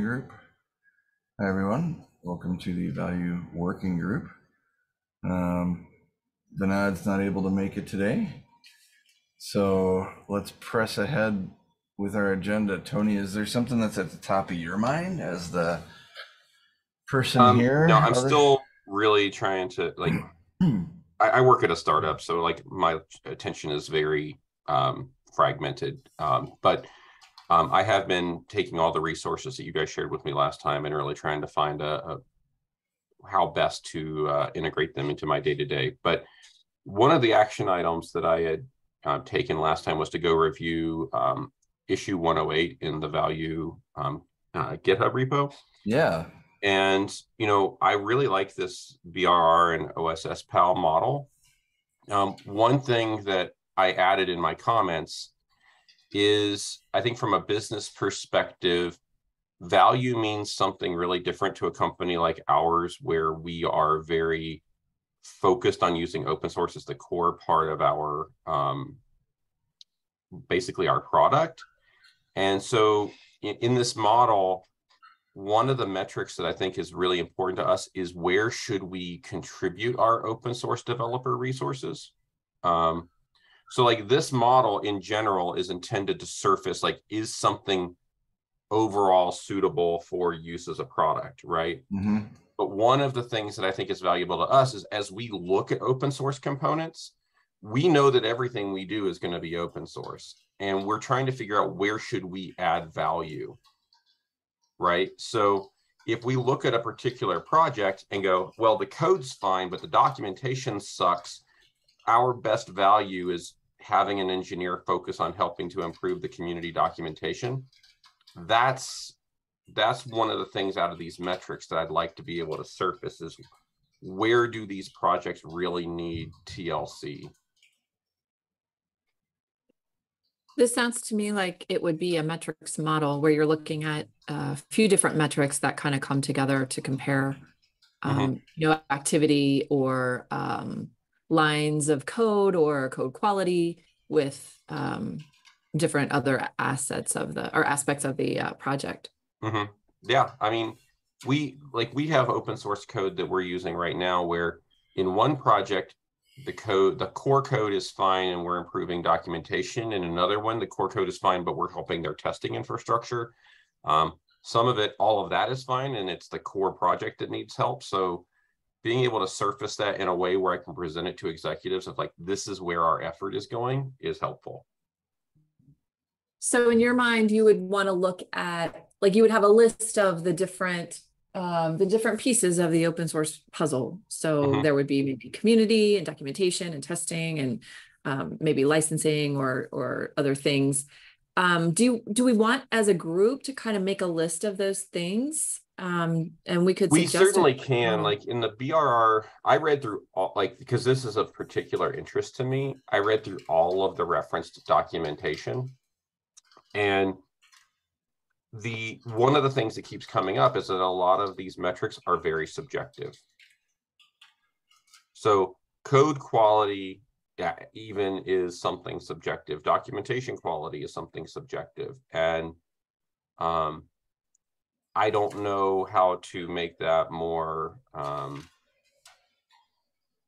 group. Hi, everyone. Welcome to the Value Working Group. Um, Vinod's not able to make it today, so let's press ahead with our agenda. Tony, is there something that's at the top of your mind as the person Um, here? no, I'm Other- still really trying to like. I, I work at a startup, so like my attention is very um, fragmented. Um, but um, I have been taking all the resources that you guys shared with me last time and really trying to find a, a how best to uh, integrate them into my day to day. But one of the action items that I had uh, taken last time was to go review um, issue 108 in the value um, uh, GitHub repo. Yeah, And, you know, I really like this BRR and OSS PAL model. Um, one thing that I added in my comments is I think from a business perspective, value means something really different to a company like ours, where we are very focused on using open source as the core part of our um, basically our product. And so in, in this model, one of the metrics that I think is really important to us is where should we contribute our open source developer resources? Um, so like this model in general is intended to surface like, is something overall suitable for use as a product, right? hmm But one of the things that I think is valuable to us is as we look at open source components, we know that everything we do is going to be open source and we're trying to figure out where should we add value right? So if we look at a particular project and go well the code's fine but the documentation sucks. Our best value is having an engineer focus on helping to improve the community documentation that's that's one of the things out of these metrics that i'd like to be able to surface is where do these projects really need tlc This sounds to me like it would be a metrics model where you're looking at a few different metrics that kind of come together to compare, Mhm. um, you know, activity or um, lines of code or code quality with um, different other assets of the or aspects of the uh, project. hmm Yeah, I mean, we like we have open source code that we're using right now where in one project the code the core code is fine and we're improving documentation. In another one the core code is fine but we're helping their testing infrastructure. Um, some of it all of that is fine and it's the core project that needs help. So being able to surface that in a way where i can present it to executives of like this is where our effort is going is helpful So in your mind, you would want to look at like you would have a list of the different um, the different pieces of the open source puzzle. So Mhm. there would be maybe community and documentation and testing and um, maybe licensing or or other things. Um, do you, do we want as a group to kind of make a list of those things? Um, and we could we certainly can like in the brr i read through all like because this is of particular interest to me i read through all of the referenced documentation. And the one of the things that keeps coming up is that a lot of these metrics are very subjective. So code quality yeah, even is something subjective. Documentation quality is something subjective. And um I don't know how to make that more um,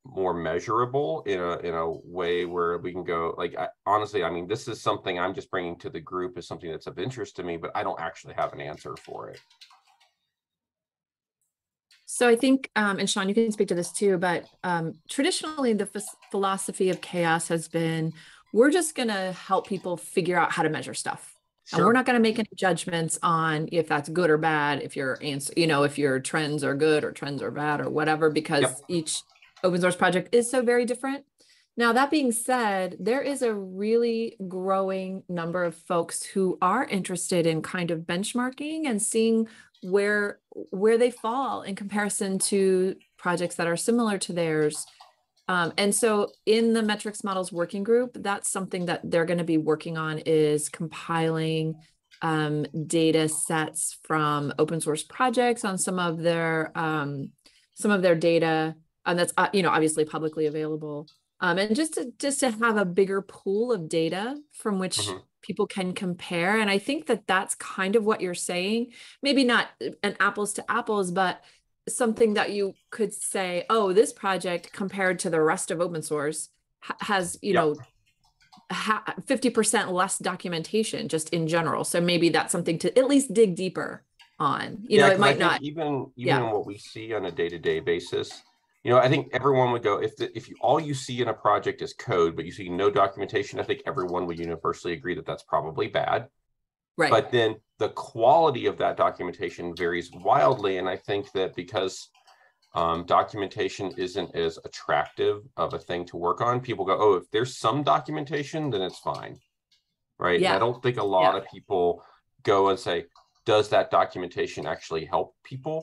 more measurable in a in a way where we can go like I, honestly I mean this is something I'm just bringing to the group is something that's of interest to me but I don't actually have an answer for it. So I think, um, and Sean, you can speak to this too, but um, traditionally the philosophy of CHAOSS has been we're just going to help people figure out how to measure stuff. And we're not going to make any judgments on if that's good or bad, if your answer, you know, if your trends are good or trends are bad or whatever, because Yep. each open source project is so very different. Now, that being said, there is a really growing number of folks who are interested in kind of benchmarking and seeing where where they fall in comparison to projects that are similar to theirs. Um, and so in the metrics models working group, that's something that they're going to be working on is compiling um, data sets from open source projects on some of their um, some of their data, and that's uh, you know obviously publicly available. Um, and just to just to have a bigger pool of data from which Mhm. people can compare. And I think that that's kind of what you're saying. Maybe not uh, an apples to apples, but something that you could say, oh, this project compared to the rest of open source has, you Yep. know, 50% less documentation just in general. So maybe that's something to at least dig deeper on. You know, Yeah, it 'cause I might not. even even yeah. what we see on a day-to-day basis you know i think everyone would go if the, if you all you see in a project is code but you see no documentation i think everyone would universally agree that that's probably bad Right. but then the quality of that documentation varies wildly and i think that because um, documentation isn't as attractive of a thing to work on people go oh if there's some documentation then it's fine. Right? And i don't think a lot Yeah. of people go and say does that documentation actually help people?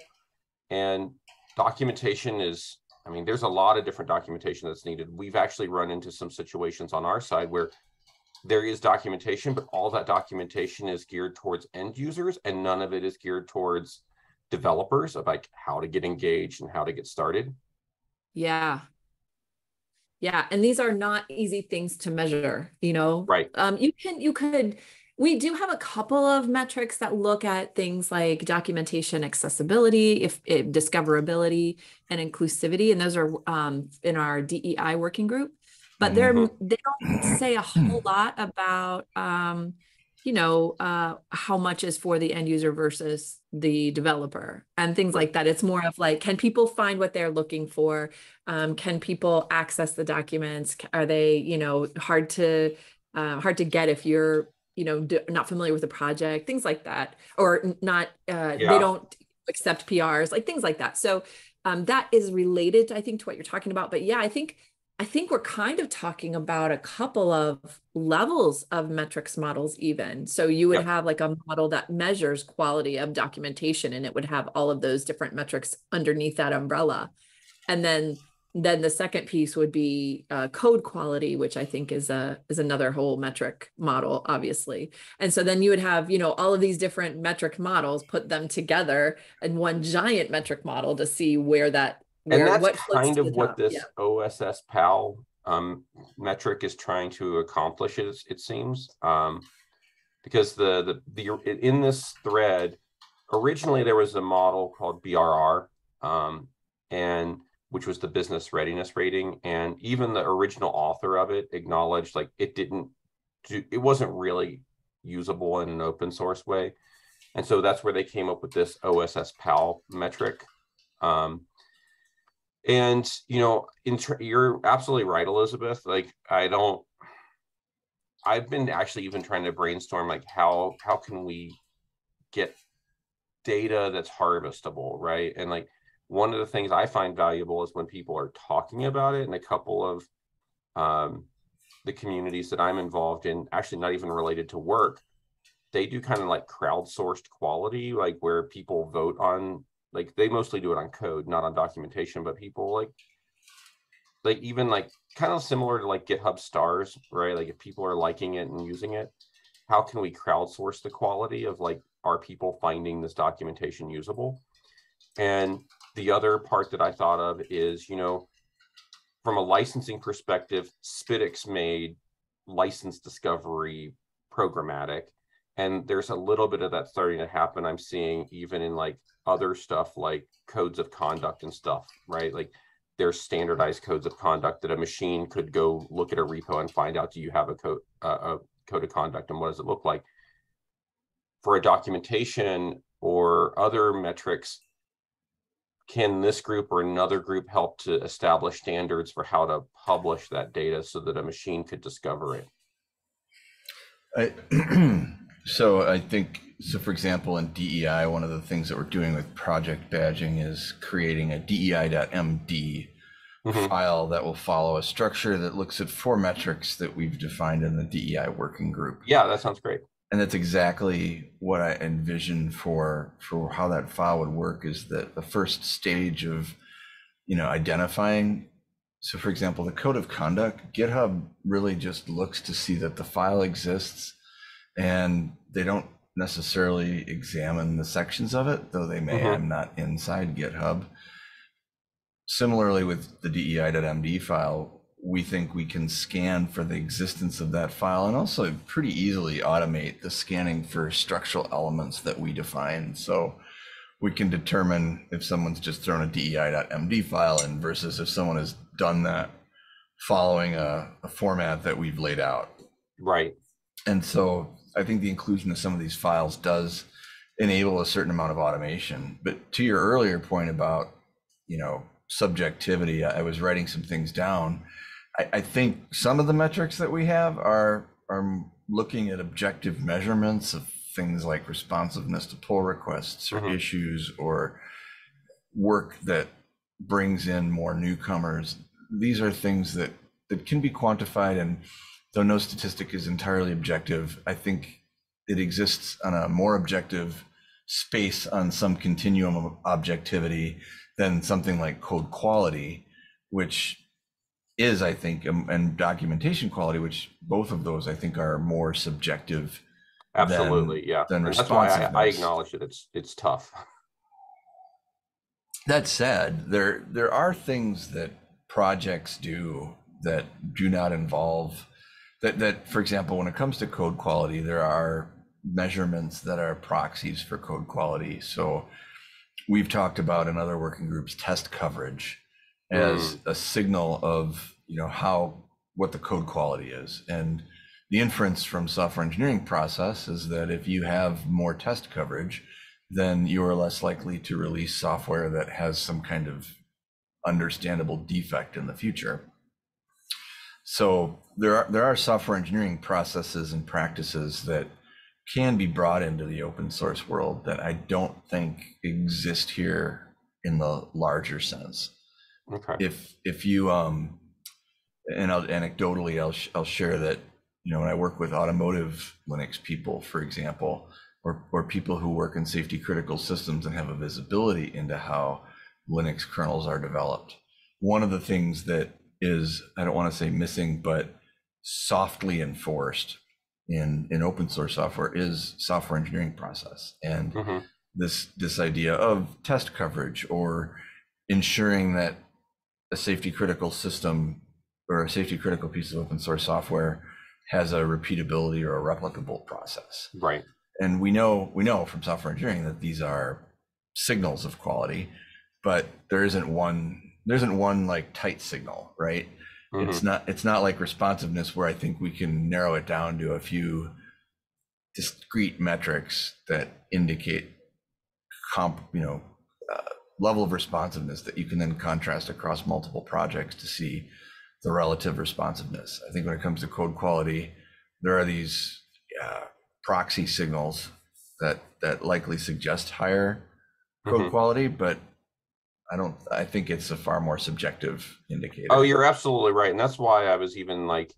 And documentation is i mean there's a lot of different documentation that's needed. We've actually run into some situations on our side where there is documentation but all that documentation is geared towards end users and none of it is geared towards developers of like how to get engaged and how to get started Yeah. Yeah, and these are not easy things to measure, you know. right Um, you can you could we do have a couple of metrics that look at things like documentation accessibility, if, if discoverability and inclusivity, and those are um, in our DEI working group. But they're Mhm. they don't say a whole lot about um, you know, uh, how much is for the end user versus the developer and things like that. It's more of like, can people find what they're looking for? Um, can people access the documents? Are they, you know, hard to uh, hard to get if you're, you know, d- not familiar with the project, things like that, or not, uh, Yeah. they don't accept PRs, like things like that. So um, that is related, I think, to what you're talking about. But yeah, I think I think we're kind of talking about a couple of levels of metrics models, even. So you would have like a model that measures quality of documentation, and it would have all of those different metrics underneath that umbrella. And then then the second piece would be uh, code quality, which I think is a is another whole metric model, obviously. And so then you would have you know all of these different metric models, put them together in one giant metric model to see where that and that's what kind of what top. this Yeah. oss pal um, metric is trying to accomplish it, it seems um, because the, the the in this thread originally there was a model called brr um, and which was the business readiness rating and even the original author of it acknowledged like it didn't do it wasn't really usable in an open source way and so that's where they came up with this oss pal metric um, and you know you're absolutely right elizabeth like i don't i've been actually even trying to brainstorm like how how can we get data that's harvestable right? And like one of the things i find valuable is when people are talking about it and a couple of um, the communities that i'm involved in actually not even related to work they do kind of like crowdsourced quality like where people vote on like they mostly do it on code not on documentation but people like like even like kind of similar to like github stars right? Like if people are liking it and using it how can we crowdsource the quality of like are people finding this documentation usable? And the other part that i thought of is you know from a licensing perspective SPDX made license discovery programmatic and there's a little bit of that starting to happen i'm seeing even in like other stuff like codes of conduct and stuff right? Like there's standardized codes of conduct that a machine could go look at a repo and find out do you have a code uh, a code of conduct and what does it look like? For a documentation or other metrics can this group or another group help to establish standards for how to publish that data so that a machine could discover it so I think so. For example, in DEI, one of the things that we're doing with project badging is creating a DEI.md Mhm. file that will follow a structure that looks at four metrics that we've defined in the DEI working group. yeah that sounds great And that's exactly what I envision for for how that file would work. Is that the first stage of, you know, identifying. So, for example, the code of conduct, GitHub really just looks to see that the file exists, and they don't necessarily examine the sections of it, though they may. Mhm. I'm not inside GitHub. Similarly, with the DEI.md file, we think we can scan for the existence of that file and also pretty easily automate the scanning for structural elements that we define. So we can determine if someone's just thrown a dei.md file in versus if someone has done that following a, a format that we've laid out. Right. And so I think the inclusion of some of these files does enable a certain amount of automation. But to your earlier point about, you know, subjectivity, I was writing some things down. I, I think some of the metrics that we have are are looking at objective measurements of things like responsiveness to pull requests or Mhm. issues or work that brings in more newcomers. These are things that that can be quantified and though no statistic is entirely objective, I think it exists on a more objective space on some continuum of objectivity than something like code quality, which is, I think, um, and documentation quality, which both of those I think are more subjective. Absolutely. yeah. than that's why I, I acknowledge that it's it's tough. That said, there there are things that projects do that do not involve that that for example when it comes to code quality there are measurements that are proxies for code quality. So we've talked about in other working groups test coverage as mm. a signal of you know how what the code quality is. And the inference from software engineering process is that if you have more test coverage then you are less likely to release software that has some kind of understandable defect in the future. So there are there are software engineering processes and practices that can be brought into the open source world that I don't think exist here in the larger sense. Okay. If if you um and I'll anecdotally I'll sh- I'll share that you know when I work with automotive Linux people for example or or people who work in safety critical systems and have a visibility into how Linux kernels are developed. One of the things that is, I don't want to say missing, but softly enforced in, in open source software is software engineering process. And Mhm. this, this idea of test coverage or ensuring that a safety critical system or a safety critical piece of open source software has a repeatability or a replicable process Right. and we know we know from software engineering that these are signals of quality but there isn't one there isn't one like tight signal right Mhm. it's not it's not like responsiveness where i think we can narrow it down to a few discrete metrics that indicate comp you know uh, level of responsiveness that you can then contrast across multiple projects to see the relative responsiveness i think when it comes to code quality there are these uh, proxy signals that that likely suggest higher code Mhm. quality but i don't i think it's a far more subjective indicator Oh, you're absolutely right. And that's why I was even like,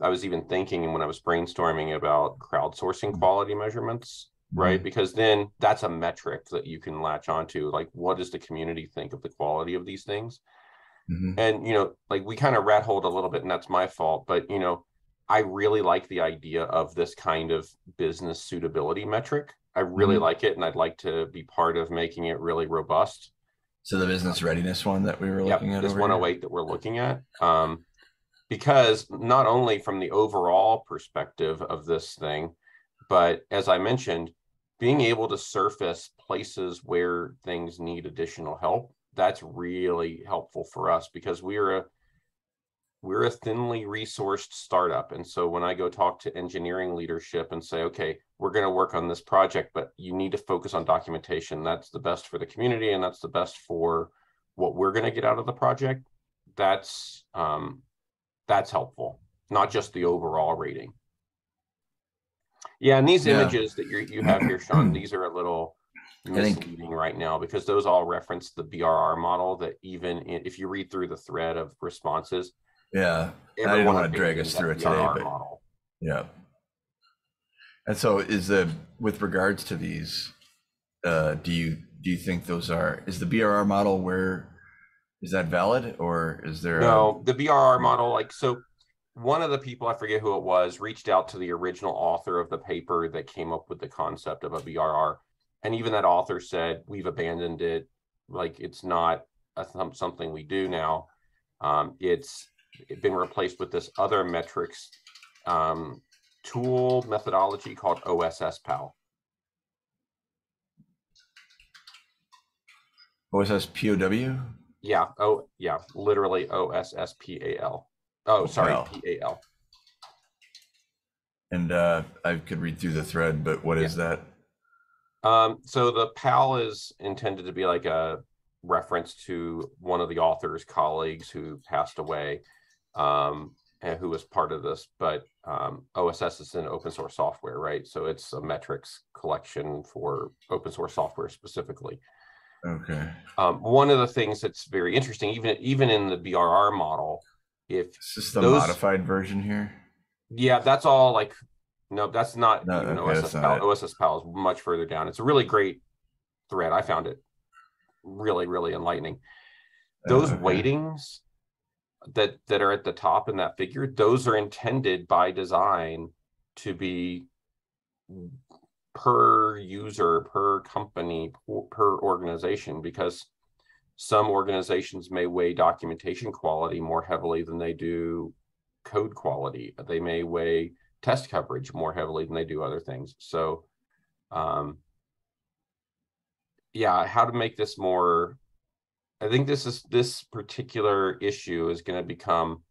I was even thinking when I was brainstorming about crowdsourcing quality measurements, right? Because then that's a metric that you can latch onto. Like, what does the community think of the quality of these things? Mhm. And, you know, like we kind of rat holed a little bit, and that's my fault. But, you know, I really like the idea of this kind of business suitability metric. I really Mhm. like it, and I'd like to be part of making it really robust. So the business readiness one that we were Yep, looking at this over here? 108 that we're looking at. Um, because not only from the overall perspective of this thing, but as I mentioned, being able to surface places where things need additional help, that's really helpful for us because we're a we're a thinly resourced startup. And so when I go talk to engineering leadership and say, okay, we're going to work on this project, but you need to focus on documentation. That's the best for the community and that's the best for what we're going to get out of the project. That's um, that's helpful, not just the overall rating. Yeah, and these Yeah. images that you you have here, Sean, these are a little I think- misleading right now because those all reference the BRR model that even in, if you read through the thread of responses, yeah I didn't want to drag us through it today but model. yeah and so is the with regards to these uh do you do you think those are is the brr model where is that valid or is there a- No, the BRR model, like so one of the people, I forget who it was, reached out to the original author of the paper that came up with the concept of a BRR. And even that author said, we've abandoned it. Like it's not a, some- something we do now. Um, it's been replaced with this other metrics um, tool methodology called OSS PAL. OSS POW? Yeah. Oh, yeah. Literally OSS PAL. Oh, sorry, PAL. P A L. And uh, I could read through the thread, but what is that? Um, so the PAL is intended to be like a reference to one of the author's colleagues who passed away, um, and who was part of this. But um, OSS is an open source software, right? So it's a metrics collection for open source software specifically. Okay. Um, one of the things that's very interesting, even even in the BRR model, if Is this the Those- modified version here? Yeah, that's all like, no, that's not No, even okay, OSS not PAL. it. OSS PAL is much further down. It's a really great thread. I found it really, really enlightening. Those Oh, okay. weightings that that are at the top in that figure, those are intended by design to be per user, per company, per organization, because some organizations may weigh documentation quality more heavily than they do code quality. They may weigh test coverage more heavily than they do other things. So, um, yeah, how to make this more. I think this is this particular issue is going to become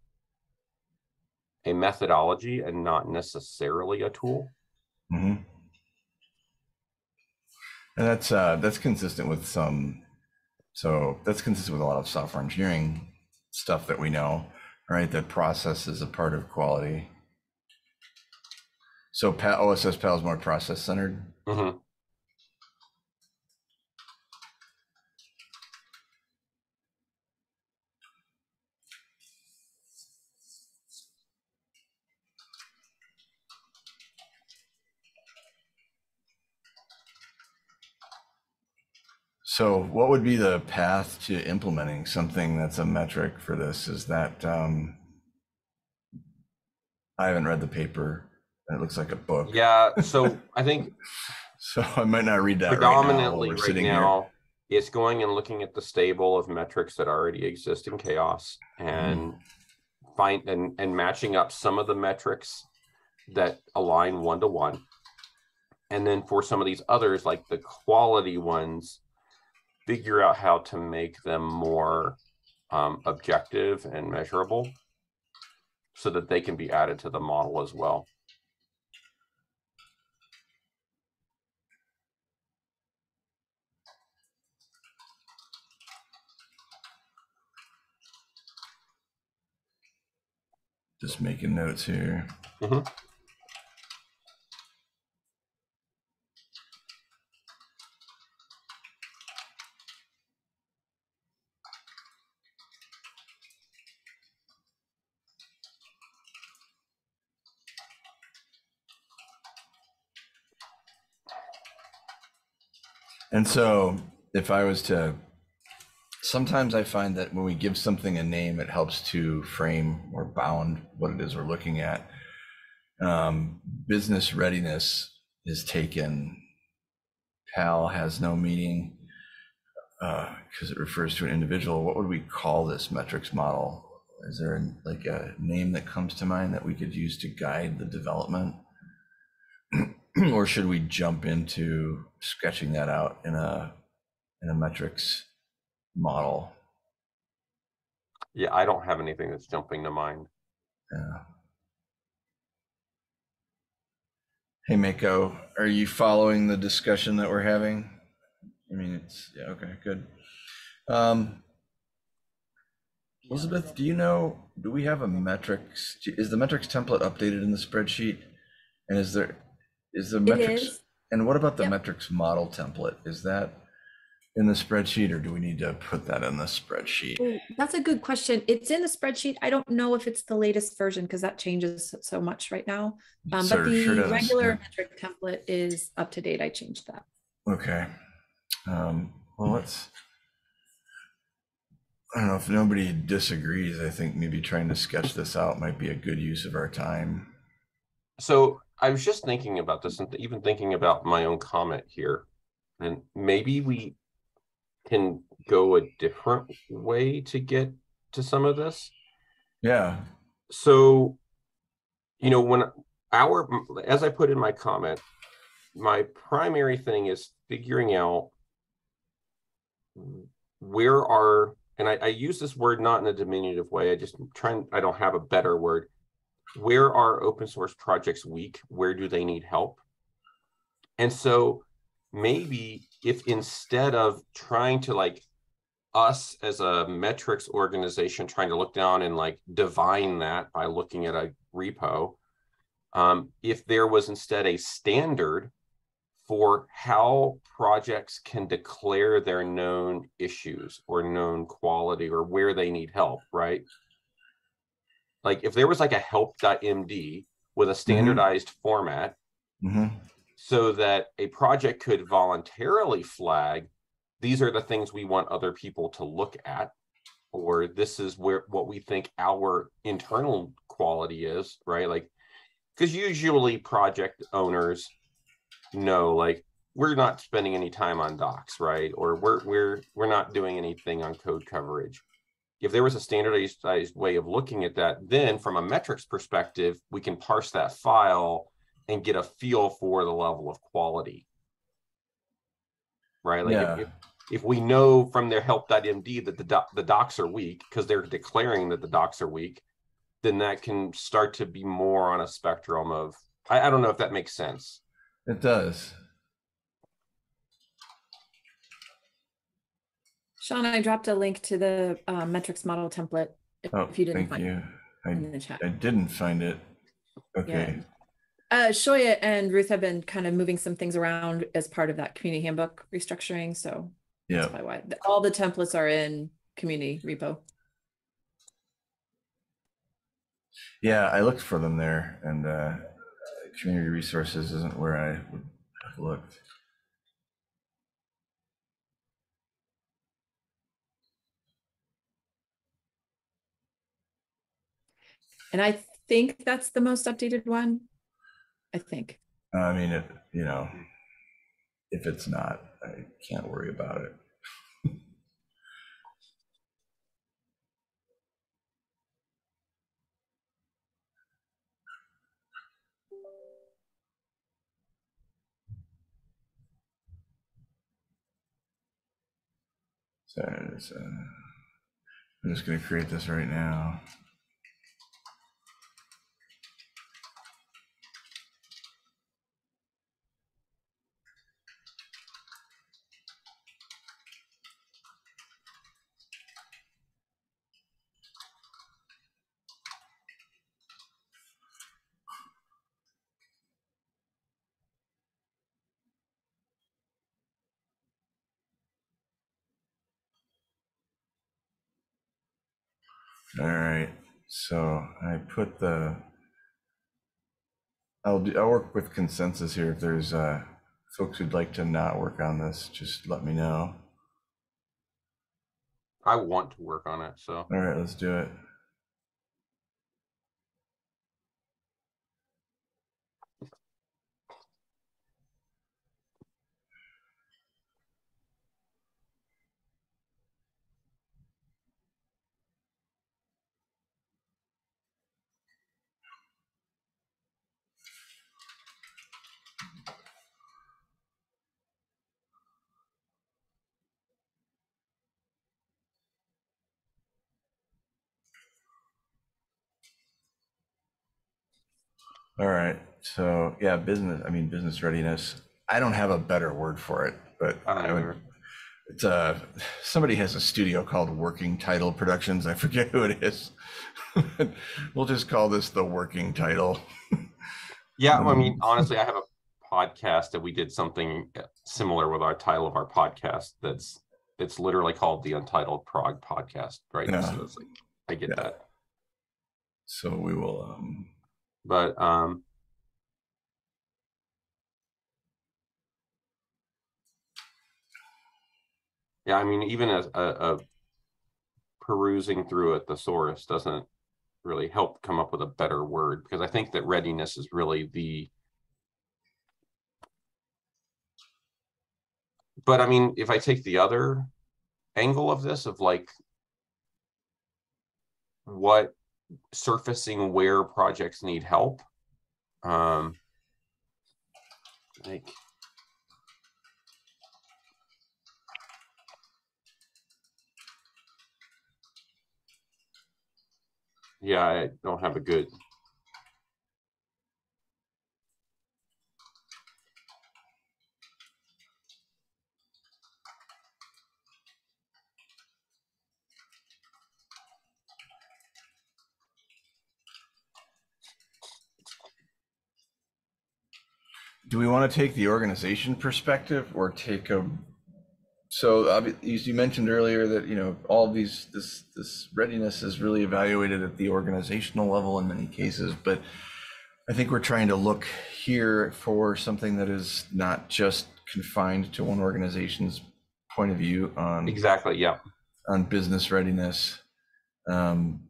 a methodology and not necessarily a tool. hmm And that's uh, that's consistent with some. So that's consistent with a lot of software engineering stuff that we know, right? That process is a part of quality. So OSS PAL is more process centered. Mhm. So what would be the path to implementing something that's a metric for this? Is that um, I haven't read the paper. and It looks like a book. Yeah. So I think So I might not read that right now predominantly right, sitting here. now it's going and looking at the stable of metrics that already exist in CHAOSS and find and and matching up some of the metrics that align one to one and then for some of these others like the quality ones figure out how to make them more um, objective and measurable so that they can be added to the model as well Just making notes here. Mhm. And so if I was to, sometimes I find that when we give something a name, it helps to frame or bound what it is we're looking at. Um, business readiness is taken. PAL has no meaning because it refers to an individual. What would we call this metrics model? Is there like a name that comes to mind that we could use to guide the development? or should we jump into sketching that out in a in a metrics model? yeah i don't have anything that's jumping to mind Yeah. Hey Mako, are you following the discussion that we're having? I mean, it's yeah, okay, good. Um, Elizabeth, do you know? Do we have a metrics? Is the metrics template updated in the spreadsheet? And is there is the metrics? is. And what about the Yep. metrics model template? Is that in the spreadsheet, or do we need to put that in the spreadsheet? Ooh, That's a good question. It's in the spreadsheet. I don't know if it's the latest version because that changes so much right now. Um, Sure- but the sure does, regular yeah. metric template is up to date. I changed that. Okay. Um, well, let's. I don't know if nobody disagrees. I think maybe trying to sketch this out might be a good use of our time. So I was just thinking about this and even thinking about my own comment here. And maybe we can go a different way to get to some of this. Yeah. So, you know, when our, as I put in my comment, my primary thing is figuring out where are, and I, I use this word not in a diminutive way. I just trying, I don't have a better word. Where are open source projects weak? Where do they need help? And so maybe if instead of trying to like us as a metrics organization trying to look down and like divine that by looking at a repo, um, if there was instead a standard for how projects can declare their known issues or known quality or where they need help, right? Like if there was like a help.md with a standardized mm -hmm. format mm -hmm. so that a project could voluntarily flag these are the things we want other people to look at or this is where what we think our internal quality is right like because usually project owners know like we're not spending any time on docs right or we're we're we're not doing anything on code coverage if there was a standardized way of looking at that then from a metrics perspective we can parse that file and get a feel for the level of quality. Right? Like yeah. if, if we know from their help.md that the, doc, the docs are weak because they're declaring that the docs are weak then that can start to be more on a spectrum of I, I don't know if that makes sense. It does sean i dropped a link to the uh, metrics model template if, oh, if you didn't thank find you. it I, in the chat I didn't find it okay uh, Shoya and Ruth have been kind of moving some things around as part of that community handbook restructuring. So yeah that's probably why all the templates are in community repo. Yeah, I looked for them there, and uh, community resources isn't where I would have looked. And I think that's the most updated one. I think. I mean, it, you know, if it's not, I can't worry about it. So uh, I'm just going to create this right now. All right, so I put the, I'll do, I'll work with consensus here. If there's uh, folks who'd like to not work on this, just let me know. I want to work on it, so. All right, let's do it. All right. So yeah, business. I mean, business readiness. I don't have a better word for it, but I would. It's uh somebody has a studio called Working Title Productions. I forget who it is. we'll just call this the Working Title. Yeah, I mean, Um, honestly, I have a podcast that we did something uh, similar with our title of our podcast. That's it's literally called the Untitled Prog Podcast, right? Yeah. So it's like, I get Yeah. that, So we will. um but um, yeah, I mean, even as a, a perusing through a thesaurus doesn't really help come up with a better word because I think that readiness is really the but I mean, if I take the other angle of this of like what surfacing where projects need help. Um, like, yeah, I don't have a good. Do we want to take the organization perspective or take a? So you mentioned earlier that you know all these this this readiness is really evaluated at the organizational level in many cases, but I think we're trying to look here for something that is not just confined to one organization's point of view on Exactly, yeah. on business readiness. Um,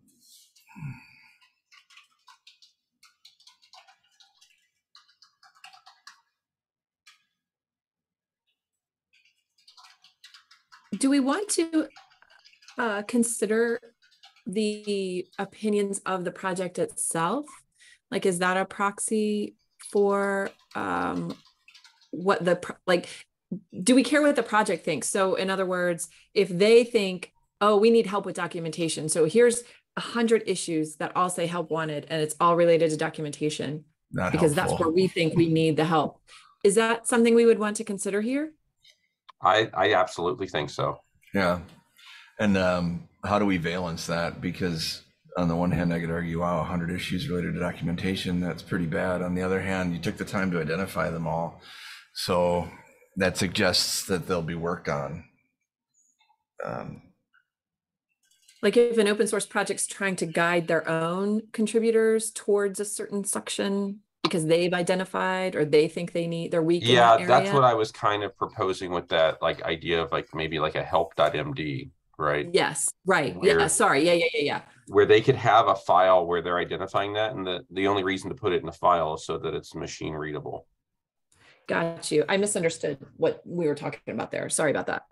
Do we want to uh, consider the opinions of the project itself? Like, is that a proxy for um, what the, like, do we care what the project thinks? So in other words, if they think, oh, we need help with documentation. So here's a hundred issues that all say help wanted and it's all related to documentation not because that's helpful. where we think we need the help. Is that something we would want to consider here? I, I absolutely think so. Yeah. And um, how do we valence that? Because on the one hand, I could argue, wow, 100 issues related to documentation, that's pretty bad. On the other hand, you took the time to identify them all. So that suggests that they'll be worked on. Um, Like if an open source project's trying to guide their own contributors towards a certain section because they've identified or they think they need, they're weak Yeah, that that's what. I was kind of proposing with that, like idea of like maybe like a help.md, right? Yes, right. Yeah, sorry. Yeah, yeah, yeah, yeah. Where they could have a file where they're identifying that and the, the only reason to put it in the file is so that it's machine readable. Got you. I misunderstood what we were talking about there. Sorry about that.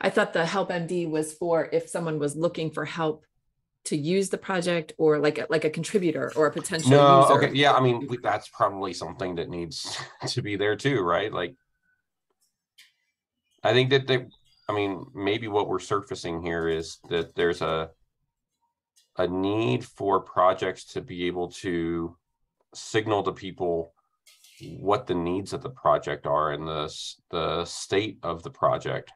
I thought the help MD was for if someone was looking for help to use the project or like a, like a contributor or a potential No, user. okay, yeah, I mean, that's probably something that needs to be there too, right? Like. I think that they, I mean, maybe what we're surfacing here is that there's a. A need for projects to be able to signal to people. What the needs of the project are and the, the state of the project.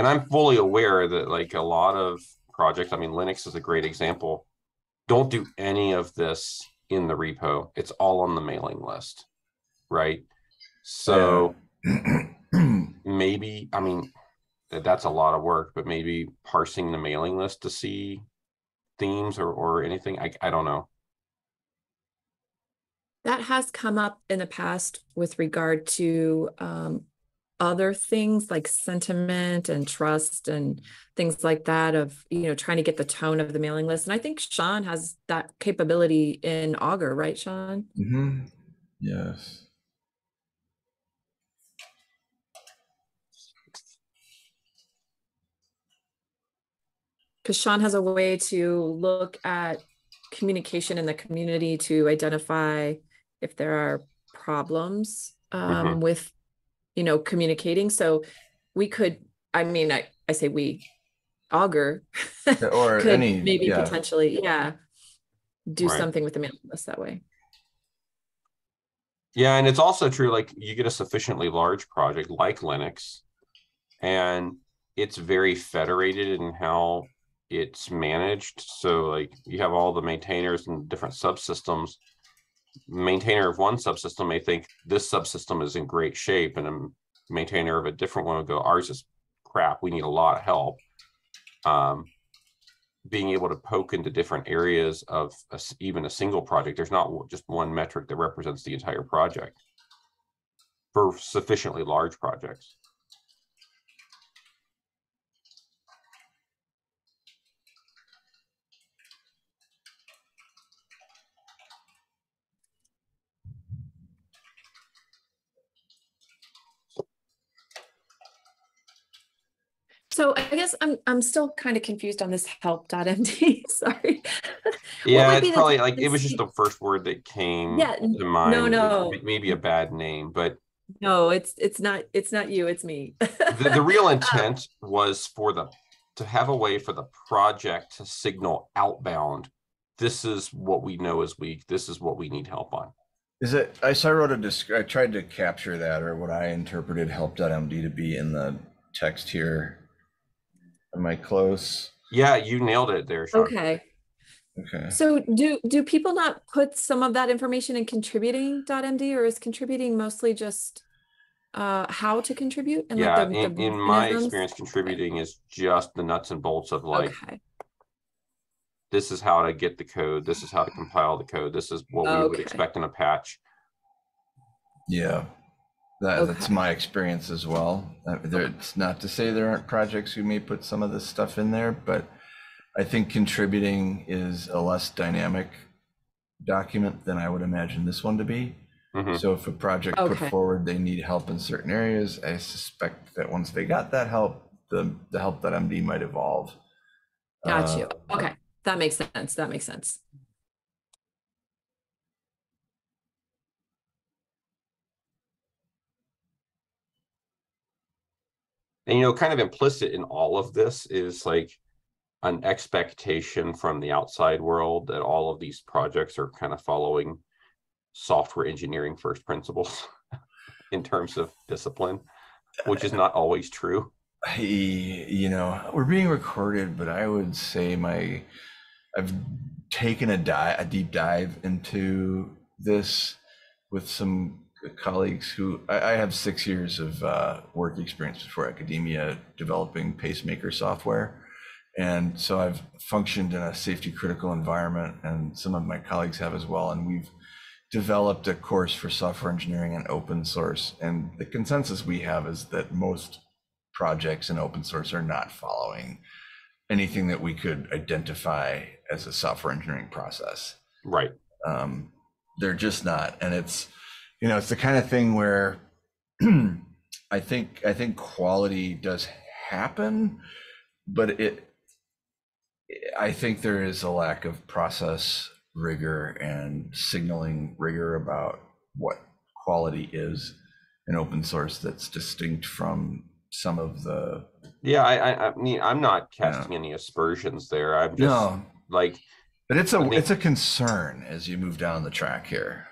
And I'm fully aware that like a lot of projects, I mean, Linux is a great example. Don't do any of this in the repo. It's all on the mailing list. Right. So maybe, I mean, that's a lot of work, but maybe parsing the mailing list to see themes or, or anything. I, I don't know. That has come up in the past with regard to um, other things like sentiment and trust and things like that of, you know, trying to get the tone of the mailing list. And I think Sean has that capability in Augur, right, Sean? mm-hmm. Yes. Because Sean has a way to look at communication in the community to identify if there are problems um, with, you know, communicating. So we could, I mean, I, I say we, Augur Or could any, maybe yeah. potentially, yeah, do Right. something with the mailing list that way. Yeah, and it's also true, like you get a sufficiently large project like Linux, and it's very federated in how it's managed. So like you have all the maintainers and different subsystems. Maintainer of one subsystem may think this subsystem is in great shape, and a maintainer of a different one would go, ours is crap. We need a lot of help. Um, being able to poke into different areas of a even a single project. There's not just one metric that represents the entire project for sufficiently large projects. So I guess I'm I'm still kind of confused on this help.md. Sorry. Yeah, might be it's the probably like, it was just the first word that came Yeah, to mind. It- no. Maybe a bad name, but No, it's it's not it's not you, it's me. the, the real uh, intent was for the, to have a way for the project to signal outbound. This is what we know is weak. This is what we need help on. Is it, I so I wrote a, desc- I tried to capture that or what I interpreted help.md to be in the text here. Am I close? Yeah, you nailed it there, Sean. Okay. Okay. So do do people not put some of that information in contributing.md or is contributing mostly just uh how to contribute and Yeah, like the, in, the in my experience, contributing is just the nuts and bolts of like, Okay. this is how to get the code, this is how to compile the code, this is what we would expect in a patch. Yeah. That, that's Okay. my experience as well. Uh, there- It's not to say there aren't projects who may put some of this stuff in there, but I think contributing is a less dynamic document than I would imagine this one to be. Mhm. So if a project put Okay. forward, they need help in certain areas, I suspect that once they got that help, the, the help.md might evolve. Got Uh, you. Okay. That makes sense. That makes sense. And you know, kind of implicit in all of this is like an expectation from the outside world that all of these projects are kind of following software engineering first principles in terms of discipline, which is not always true. I, you know, we're being recorded, but I would say my, I've taken a dive, a deep dive into this with some colleagues who I, I have six years of uh, work experience before academia developing pacemaker software. And so I've functioned in a safety critical environment, and some of my colleagues have as well. And we've developed a course for software engineering and open source. And the consensus we have is that most projects in open source are not following anything that we could identify as a software engineering process. Right. Um, they're just not, and it's you know it's the kind of thing where I think I think quality does happen, but it I think there is a lack of process rigor and signaling rigor about what quality is in open source that's distinct from some of the Yeah, I, I, I mean, I'm not casting any aspersions there. I'm just no like, but it's a I think- it's a concern as you move down the track here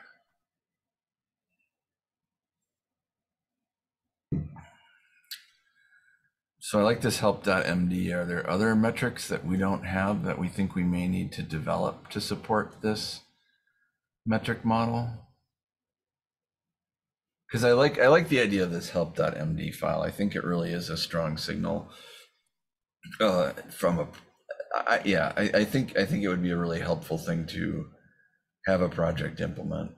so i like this help.md are there other metrics that we don't have that we think we may need to develop to support this metric model? Because i like i like the idea of this help.md file. I think it really is a strong signal uh, from a I, yeah, I, I think I think it would be a really helpful thing to have a project implement.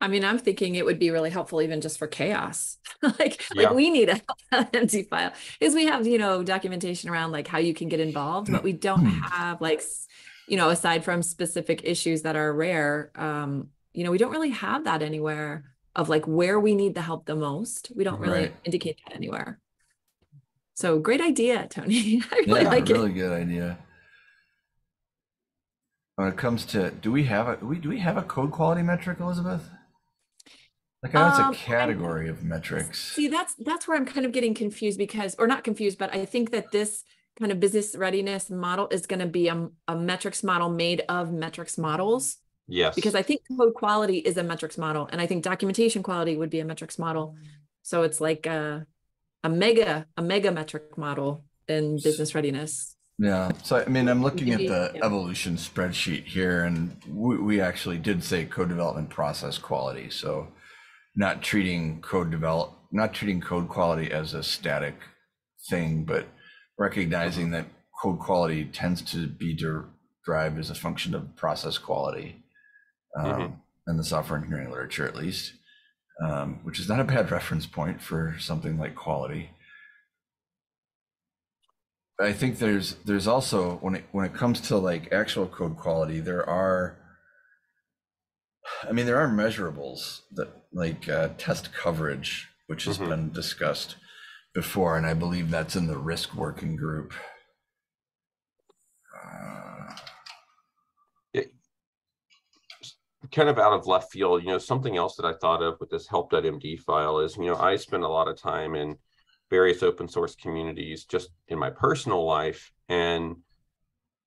I mean, I'm thinking it would be really helpful even just for CHAOSS. like, Yeah. like we need a empty file is we have, you know, documentation around like how you can get involved, but we don't have like, you know, aside from specific issues that are rare, um, you know, we don't really have that anywhere of like where we need the help the most. We don't really Right. indicate that anywhere. So great idea, Tony. I really yeah, like really it. good idea. When it comes to, do we have a we do we have a code quality metric, Elizabeth? Like I know Um, it's I- a category of metrics. See, that's that's where I'm kind of getting confused because, or not confused, but I think that this kind of business readiness model is going to be a, a metrics model made of metrics models. yes. Because I think code quality is a metrics model, and I think documentation quality would be a metrics model. So it's like a a mega a mega metric model in business readiness. Yeah, so I mean, I'm looking at the yeah. evolution spreadsheet here, and we, we actually did say code development process quality. So, not treating code develop, not treating code quality as a static thing, but recognizing that code quality tends to be derived as a function of process quality, um, Mhm. in the software engineering literature, at least, um, which is not a bad reference point for something like quality. I think there's there's also when it when it comes to like actual code quality, there are I mean there are measurables that like uh, test coverage, which has Mhm. been discussed, before, and I believe that's in the risk working group. Uh, kind of out of left field, you know, something else that I thought of with this help.md file is, you know, I spend a lot of time in various open source communities just in my personal life. And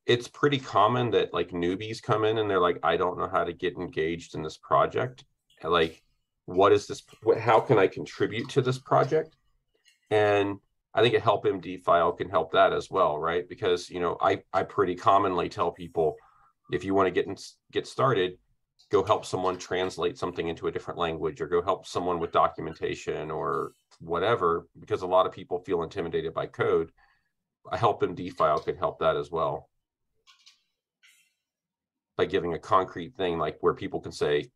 it's pretty common that like newbies come in and they're like, I don't know how to get engaged in this project. Like, what is this? How can I contribute to this project? And I think a help MD file can help that as well, right? Because you know, I I pretty commonly tell people, if you want to get in, get started, go help someone translate something into a different language, or go help someone with documentation or whatever. Because a lot of people feel intimidated by code. A help MD file could help that as well by giving a concrete thing like where people can say,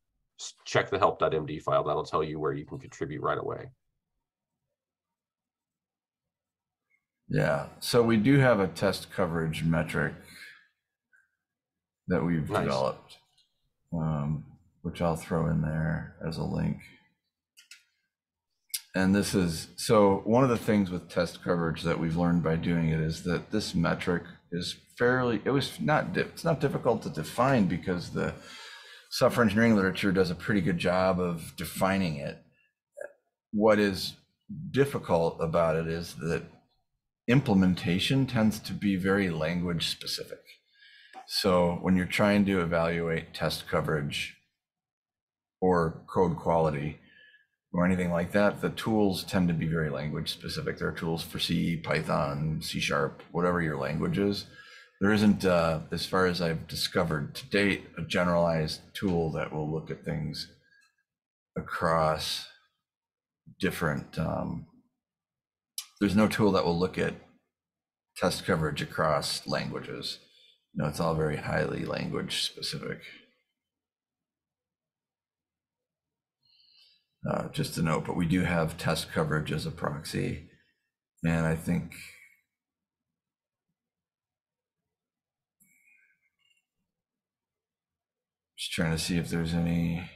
check the help.md file. That'll tell you where you can contribute right away. Yeah, so we do have a test coverage metric that we've Nice. developed, um, which I'll throw in there as a link. And this is, so one of the things with test coverage that we've learned by doing it is that this metric is fairly, it was not, it's not difficult to define because the software engineering literature does a pretty good job of defining it. What is difficult about it is that implementation tends to be very language specific. So when you're trying to evaluate test coverage or code quality or anything like that, the tools tend to be very language specific. There are tools for C, Python, C sharp, whatever your language is. There isn't, uh, as far as I've discovered to date, a generalized tool that will look at things across different um, there's no tool that will look at test coverage across languages. You know, it's all very highly language specific. Uh, just a note, but we do have test coverage as a proxy. And I think trying to see if there's any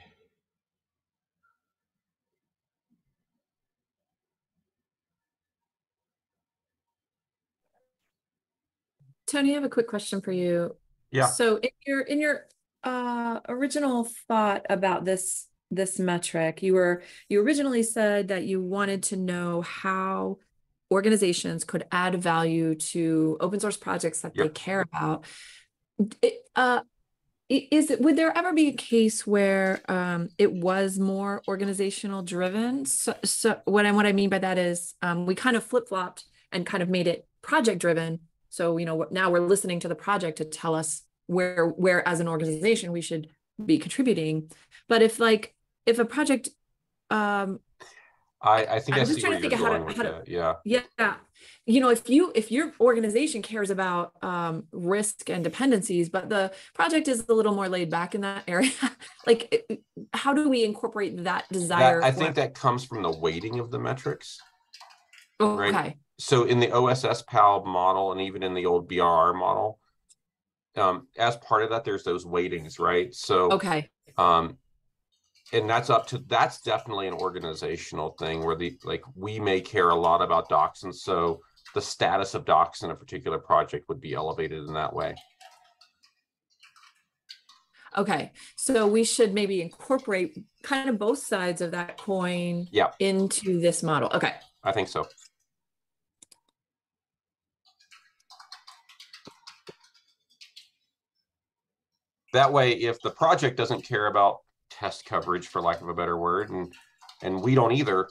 Tony, I have a quick question for you. Yeah. So in your in your uh original thought about this this metric, you were you originally said that you wanted to know how organizations could add value to open source projects that they care about. It, uh, i- is it would there ever be a case where um it was more organizational driven? So so what I what I mean by that is um we kind of flip-flopped and kind of made it project driven. So, you know, now we're listening to the project to tell us where where as an organization we should be contributing. But if like if a project um I, I think I I'm just see trying to think of how to- how to- Yeah. yeah you know if you if your organization cares about um risk and dependencies but the project is a little more laid back in that area like it- how do we incorporate that desire That, I think that comes from the weighting of the metrics. okay right. So in the OSSpal model and even in the old BRR model, um, as part of that, there's those weightings, right? So okay um and that's up to that's definitely an organizational thing where the like we may care a lot about docs and so the status of docs in a particular project would be elevated in that way. Okay so we should maybe incorporate kind of both sides of that coin Yeah. into this model. Okay. I think so. That way if the project doesn't care about test coverage for lack of a better word and and we don't either.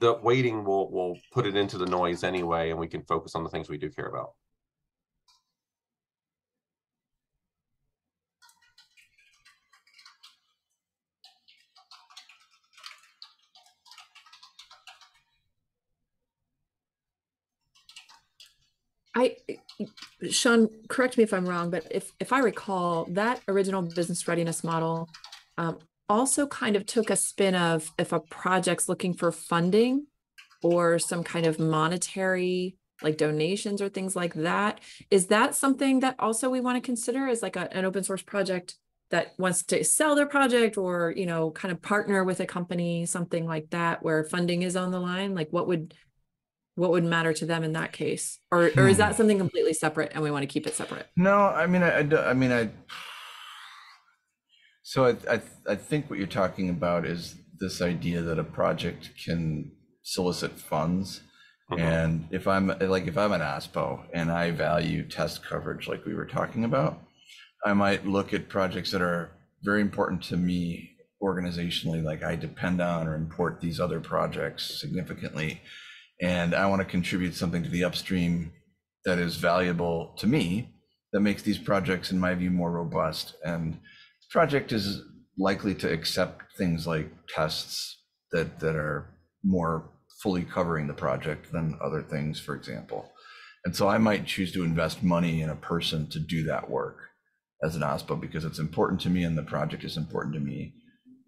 The weighting will will put it into the noise anyway and we can focus on the things we do care about. I, Sean, correct me if I'm wrong, but if, if I recall, that original business readiness model um, also kind of took a spin of if a project's looking for funding or some kind of monetary, like donations or things like that. Is that something that also we want to consider as like a, an open source project that wants to sell their project or, you know, kind of partner with a company, something like that, where funding is on the line? Like what would, what would matter to them in that case? Or, or is that something completely separate and we want to keep it separate? No, I mean, I, I, I mean, I. So I, I, I think what you're talking about is this idea that a project can solicit funds. Mhm. And if I'm like, if I'm an OSPO and I value test coverage, like we were talking about, I might look at projects that are very important to me organizationally, like I depend on or import these other projects significantly. And I want to contribute something to the upstream that is valuable to me that makes these projects, in my view, more robust. And project is likely to accept things like tests that that are more fully covering the project than other things, for example. And so I might choose to invest money in a person to do that work as an OSPO because it's important to me and the project is important to me.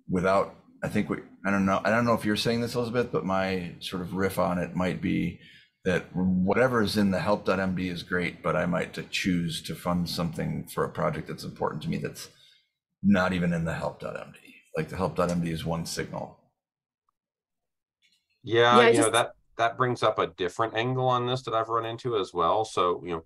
Without, I think we I don't know, I don't know if you're saying this, Elizabeth, but my sort of riff on it might be that whatever is in the help.md is great, but I might to choose to fund something for a project that's important to me that's not even in the help.md. Like the help.md is one signal. Yeah, Yeah, I you know, just- that, that brings up a different angle on this that I've run into as well. So, you know,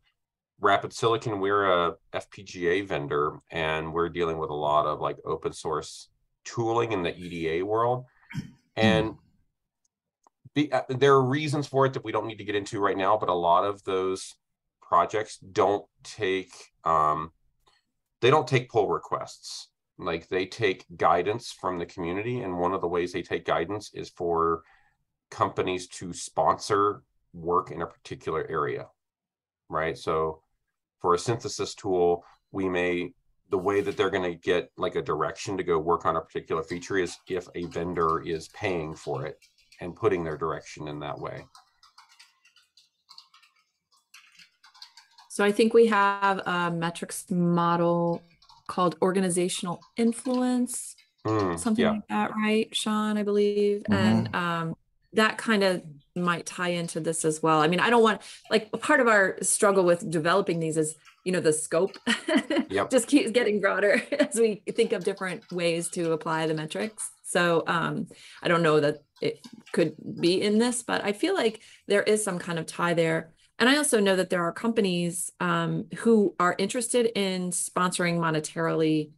Rapid Silicon, we're a FPGA vendor and we're dealing with a lot of like open source tooling in the EDA world. And be, uh, there are reasons for it that we don't need to get into right now, but a lot of those projects don't take um, they don't take pull requests. Like they take guidance from the community, and one of the ways they take guidance is for companies to sponsor work in a particular area, right? So for a synthesis tool, we may the way that they're going to get like a direction to go work on a particular feature is if a vendor is paying for it and putting their direction in that way. So I think we have a metrics model called organizational influence, Hmm, something yeah, like that, right, Sean, I believe? And um, that kind of might tie into this as well. I mean, I don't want, like, part of our struggle with developing these is, you know, the scope Yep. just keeps getting broader as we think of different ways to apply the metrics. So um, I don't know that it could be in this, but I feel like there is some kind of tie there. And I also know that there are companies um, who are interested in sponsoring monetarily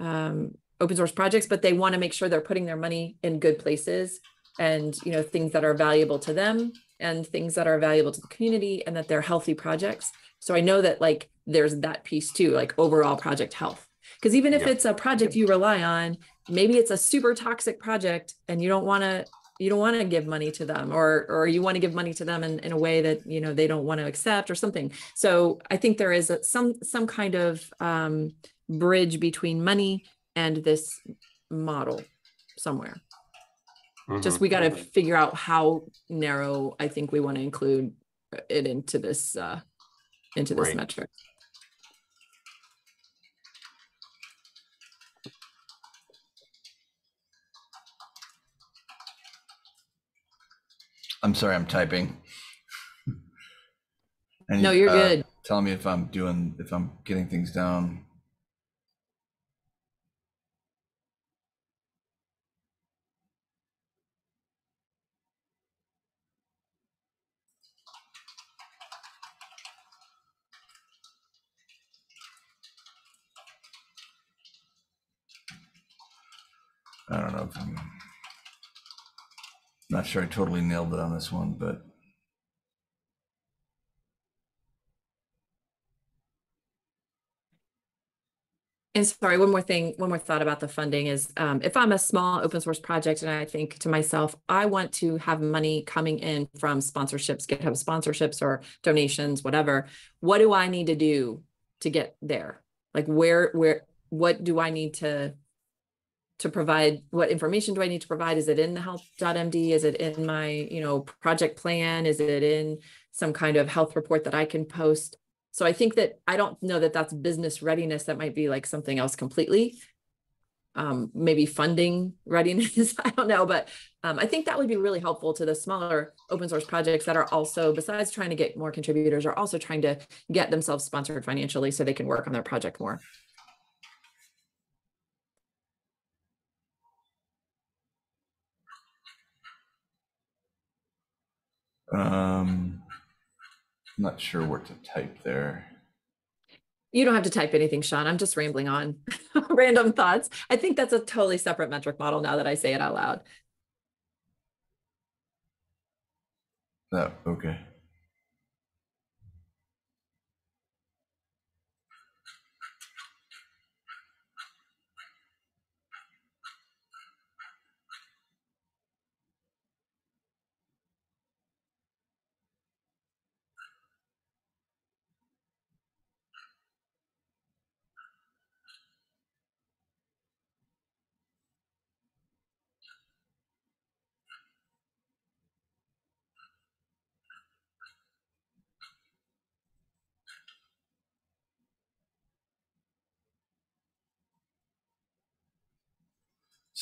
um, open source projects, but they want to make sure they're putting their money in good places and you know things that are valuable to them and things that are valuable to the community and that they're healthy projects. So I know that like there's that piece too, like overall project health. Because even if Yeah. it's a project you rely on, maybe it's a super toxic project and you don't want to you don't want to give money to them or or you want to give money to them in, in a way that you know they don't want to accept or something so i think there is a, some some kind of um, bridge between money and this model somewhere just mhm. we got to figure out how narrow i think we want to include it into this uh into this Right. metric I'm sorry, I'm typing. And, no you're uh, good Tell me if I'm doing, if I'm getting things down. I don't know if I'm not sure I totally nailed it on this one, but And sorry, one more thing, one more thought about the funding is um, if I'm a small open source project and I think to myself, I want to have money coming in from sponsorships, GitHub sponsorships or donations, whatever. What do I need to do to get there? Like where, where, what do I need to to provide? What information do I need to provide? Is it in the health.md? Is it in my, you know, project plan? Is it in some kind of health report that I can post? So I think that I don't know that that's business readiness. That might be like something else completely. Um, maybe funding readiness. I don't know, but um, I think that would be really helpful to the smaller open source projects that are also, besides trying to get more contributors, are also trying to get themselves sponsored financially so they can work on their project more. Um, I'm not sure what to type there. You don't have to type anything, Sean. I'm just rambling on random thoughts. I think that's a totally separate metric model now that I say it out loud. That, okay.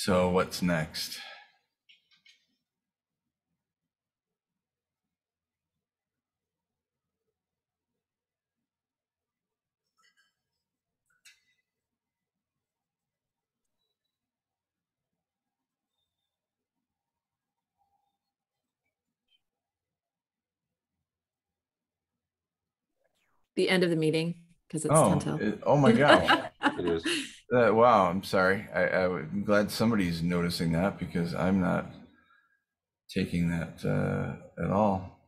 So what's next? The end of the meeting because it's Oh, 10 till. it- oh my God. It is. Uh, wow, I'm sorry. I, am glad somebody's noticing that because I'm not taking that uh, at all.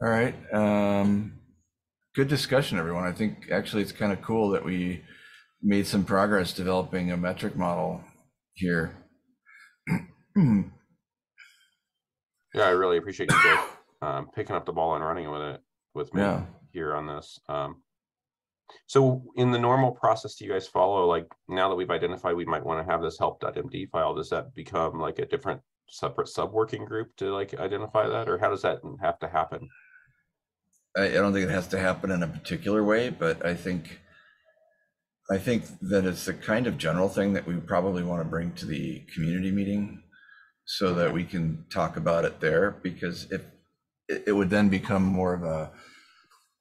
All right. Um, good discussion, everyone. I think actually it's kind of cool that we made some progress developing a metric model here. Yeah, I really appreciate you guys um, picking up the ball and running with it with me Yeah. here on this. Um, so in the normal process do you guys follow, like now that we've identified we might want to have this help.md file, does that become like a different separate sub working group to like identify that, or how does that have to happen? I, I don't think it has to happen in a particular way, but I think I think that it's the kind of general thing that we probably want to bring to the community meeting so that we can talk about it there because if it, it would then become more of a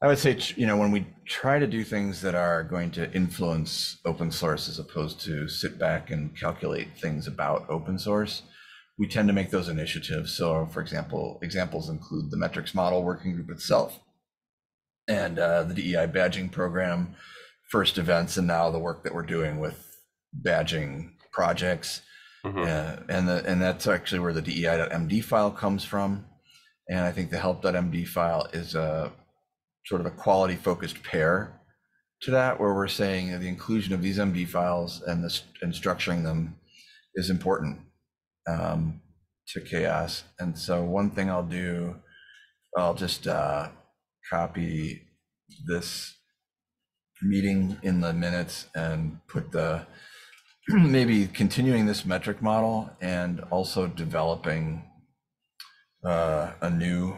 I would say, you know, when we try to do things that are going to influence open source as opposed to sit back and calculate things about open source, we tend to make those initiatives. So, for example, examples include the metrics model working group itself and uh, the DEI badging program, first events, and now the work that we're doing with badging projects. Mhm. Uh, and the, and that's actually where the DEI.md file comes from. And I think the help.md file is a sort of a quality focused pair to that, where we're saying the inclusion of these MD files and this and structuring them is important um, to CHAOSS. And so one thing I'll do, I'll just uh, copy this meeting in the minutes and put the maybe continuing this metric model and also developing uh, a new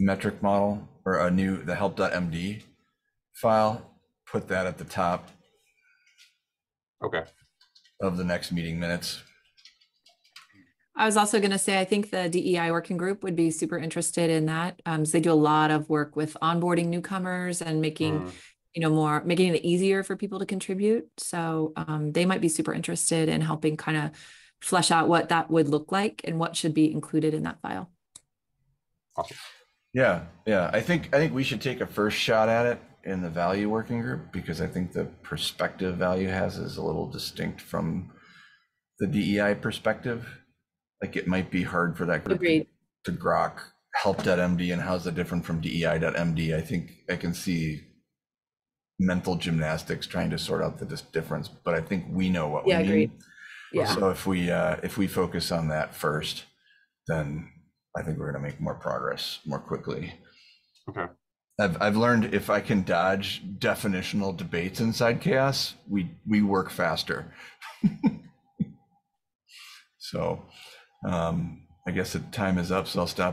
metric model or a new the help.md file put that at the top Okay, of the next meeting minutes I was also going to say, I think the DEI working group would be super interested in that. Um, so they do a lot of work with onboarding newcomers and making, Mm, you know, more, making it easier for people to contribute. So um, they might be super interested in helping kind of flesh out what that would look like and what should be included in that file. awesome. Yeah yeah i think i think we should take a first shot at it in the value working group because i think the perspective value has is a little distinct from the dei perspective like it might be hard for that group to- Agreed. to grok help.md and how's that different from dei.md i think i can see mental gymnastics trying to sort out the difference but i think we know what Yeah, we need agreed. Yeah. so if we uh if we focus on that first then i think we're going to make more progress more quickly Okay. I've, I've learned if I can dodge definitional debates inside CHAOSS, we we work faster. so um, I guess the time is up, so I'll stop